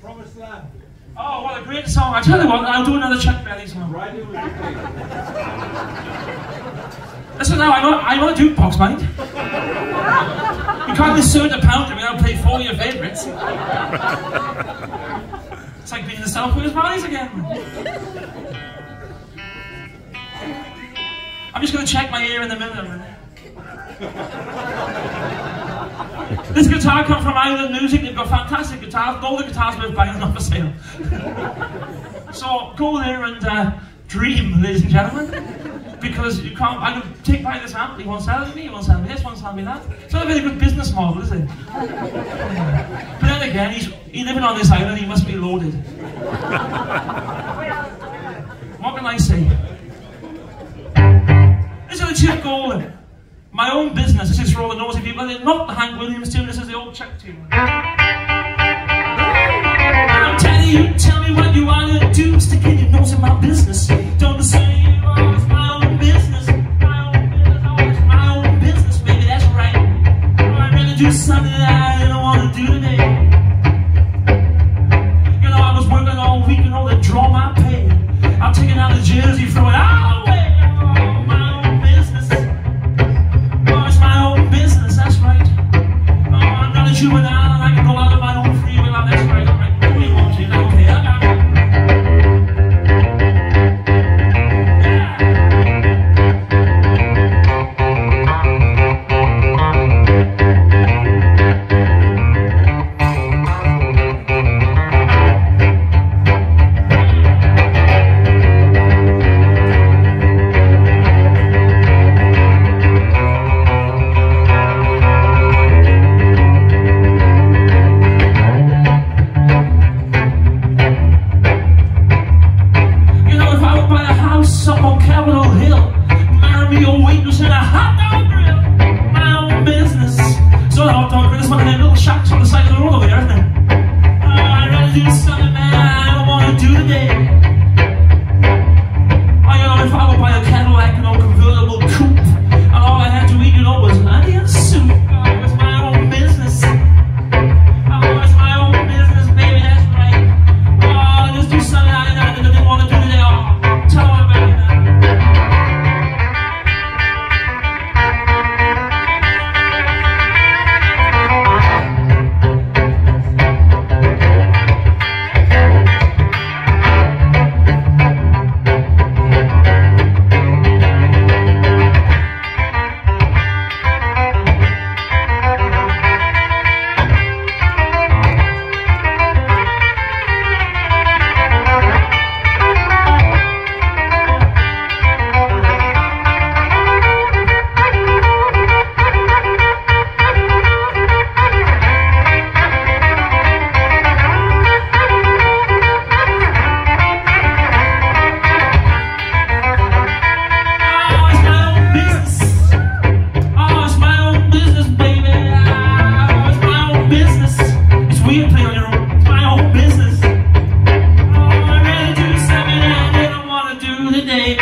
Promised Land. Oh, what a great song. I tell you what, I'll do another Chuck Berry song. Right Listen now, I know, I know a jukebox, mind. You can't insert a pounder without play four of your favourites. It's like being in the South Wales Valleys again. I'm just going to check my ear in the mirror. This guitar comes from Island Music. They've got fantastic guitars. All the guitars we're buying not for sale. so go there and uh, dream, ladies and gentlemen. Because you can't, I can take by this amp, you won't sell it me, you won't sell me this, won't sell me that. It's not a very good business model, is it? But then again, he's, he's living on this island, he must be loaded. what can I say? This is a cheap goal. My own business, this is for all the nosy people, not the Hank Williams tune, this is the old Chuck tune. I'm telling you, tell me what you wanna do, sticking your nose in my business. Don't say, it's my own business, my own business, it's my own business, baby, that's right. Rather do something that I don't wanna do marry me a hot dog grill, my own business. So the hot dog grill is one of them little shacks on the side of the road over there, isn't it? I'd rather do something that I don't want to do today. Today.